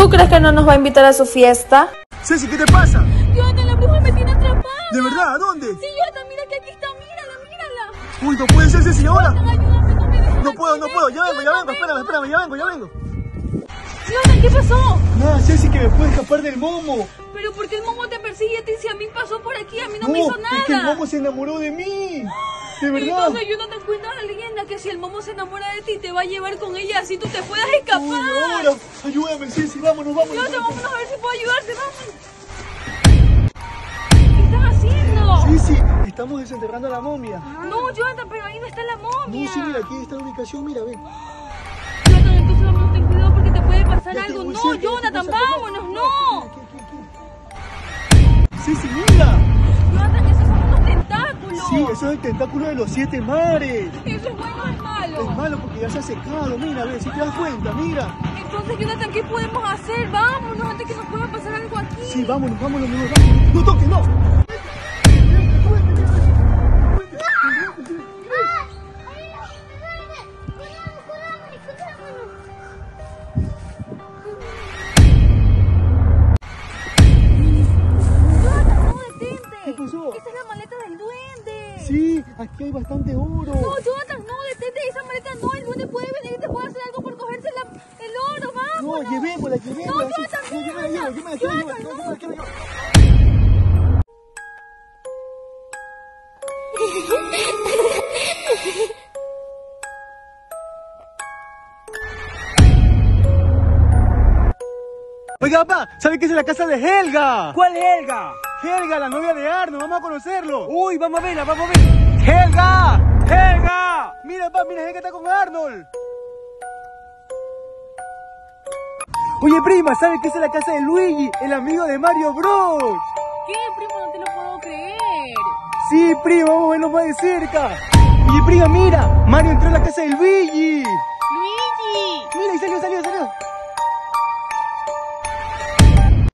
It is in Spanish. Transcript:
¿Tú crees que no nos va a invitar a su fiesta? Ceci, ¿qué te pasa? Jonathan, la bruja me tiene atrapada. ¿De verdad? ¿A dónde? Sí, Jonathan, mira que aquí está, mírala, mírala. Uy, no puede ser, Ceci, ahora. No puedo, no puedo. Ya ven. vengo, ya vengo. Espérame, espérame, ya vengo, ya vengo. Jonathan, ¿qué pasó? Nada, Ceci, que me puede escapar del momo. Pero ¿por qué el momo te persigue a ti si a mí pasó por aquí? A mí no, No, me hizo nada. es que el momo se enamoró de mí. De verdad. Entonces Jonathan, cuenta la leyenda que si el momo se enamora de ti, te va a llevar con ella así tú te puedas escapar. Uy, Ayúdame, Ceci, vámonos, vámonos. Jonathan, vámonos a ver si puedo ayudarte, vamos. ¿Qué estás haciendo? Ceci, estamos desenterrando a la momia. No, Jonathan, pero ahí no está la momia. No, sí, mira, aquí está la ubicación, mira, ven. Jonathan, entonces vamos, ten cuidado porque te puede pasar Ya algo. No, cerca, Jonathan, vámonos, no. Aquí, aquí, aquí. Ceci, mira. Jonathan, Sí, eso es el tentáculo de los siete mares. ¿Eso es bueno o es malo? Es malo porque ya se ha secado, mira, ve, si te das cuenta, mira. Entonces, Jonathan, ¿qué podemos hacer? Vámonos antes que nos pueda pasar algo aquí. Sí, vámonos, vámonos, vámonos, vámonos. No toques, no. ¿Qué pasó? Esa es la maleta. Sí, aquí hay bastante oro. No, Jonathan, no detente. Esa maleta no. El duende puede venir y te puede hacer algo por cogerse la- el oro. No, Vámonos. llevémosla, llevémosla. No, Jonathan, No, yo me la llevo, yo me la yo me llevar. Oiga, papá, ¿sabe qué es la casa de Helga? ¿Cuál Helga? Helga, la novia de Arno, vamos a conocerlo. Uy, vamos a verla, vamos a ver. ¡Helga! ¡Helga! Mira, papá, mira, Helga está con Arnold. Oye, prima, ¿sabes qué es la casa de Luigi, el amigo de Mario Bros? ¿Qué, primo? No te lo puedo creer. Sí, prima, vamos a verlo más de cerca. Oye, prima, mira, Mario entró a la casa de Luigi. Luigi. Mira, y salió, salió, salió.